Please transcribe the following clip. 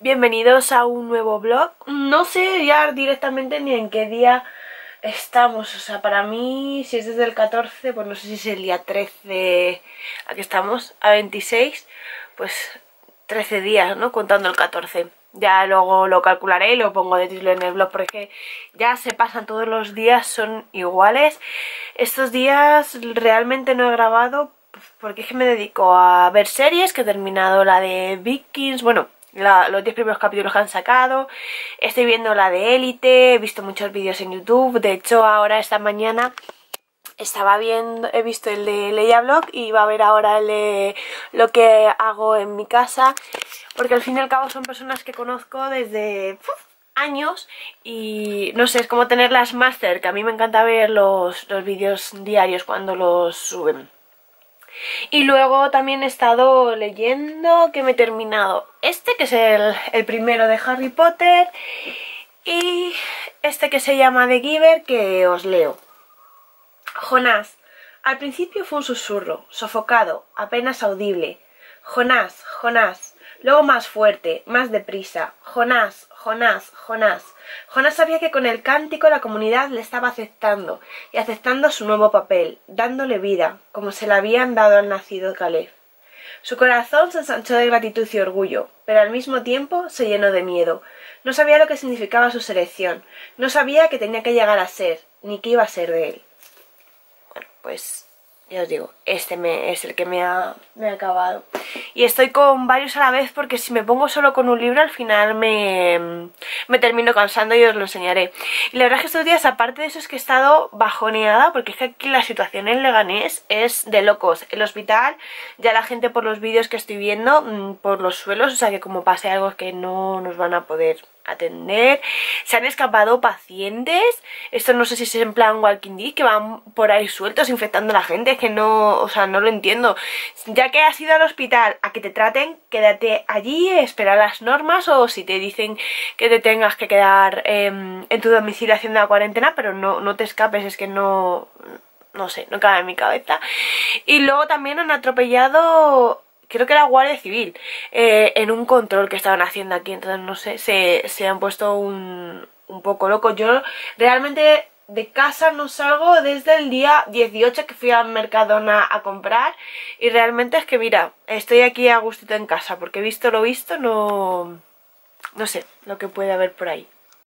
Bienvenidos a un nuevo vlog. No sé ya directamente ni en qué día estamos. O sea, para mí, si es desde el 14, pues no sé si es el día 13. Aquí estamos, a 26. Pues 13 días, ¿no? Contando el 14. Ya luego lo calcularé y lo pongo de título en el blog porque ya se pasan todos los días, son iguales. Estos días realmente no he grabado porque es que me dedico a ver series, que he terminado la de Vikings, bueno, los 10 primeros capítulos que han sacado. Estoy viendo la de Élite, he visto muchos vídeos en YouTube. De hecho, ahora esta mañana estaba viendo, he visto el de Leia Blog y va a ver ahora el de lo que hago en mi casa. Porque al fin y al cabo son personas que conozco desde años y no sé, es como tenerlas más cerca. A mí me encanta ver los, los vídeos diarios cuando los suben. Y luego también he estado leyendo que me he terminado este, que es el, primero de Harry Potter, y este que se llama The Giver, que os leo. Jonás. Al principio fue un susurro, sofocado, apenas audible. Jonás, Jonás. Luego más fuerte, más deprisa. Jonás, Jonás, Jonás. Jonás sabía que con el cántico la comunidad le estaba aceptando y aceptando su nuevo papel, dándole vida, como se le habían dado al nacido Caleb. Su corazón se ensanchó de gratitud y orgullo, pero al mismo tiempo se llenó de miedo. No sabía lo que significaba su selección, no sabía que tenía que llegar a ser, ni qué iba a ser de él. Bueno, pues ya os digo, este me, es el que me ha acabado. Y estoy con varios a la vez porque si me pongo solo con un libro al final me, me termino cansando y os lo enseñaré. Y la verdad es que estos días, aparte de eso, es que he estado bajoneada porque es que aquí la situación en Leganés es de locos. El hospital, ya la gente por los vídeos que estoy viendo, mm, por los suelos, o sea que como pase algo que no nos van a poder atender. Se han escapado pacientes. Esto no sé si es en plan Walking Dead, que van por ahí sueltos infectando a la gente. Es que no, o sea, no lo entiendo. Ya que has ido al hospital a que te traten, quédate allí, espera las normas o si te dicen que te tengas que quedar em, en tu domicilio haciendo la cuarentena, pero no, no te escapes, es que no... No sé, no cabe en mi cabeza. Y luego también han atropellado creo que era Guardia Civil, eh, en un control que estaban haciendo aquí, entonces no sé, se, han puesto un, un poco locos. Yo realmente de casa no salgo desde el día 18 que fui al Mercadona a comprar y realmente es que mira, estoy aquí a gustito en casa porque visto lo visto no, no sé lo que puede haber por ahí.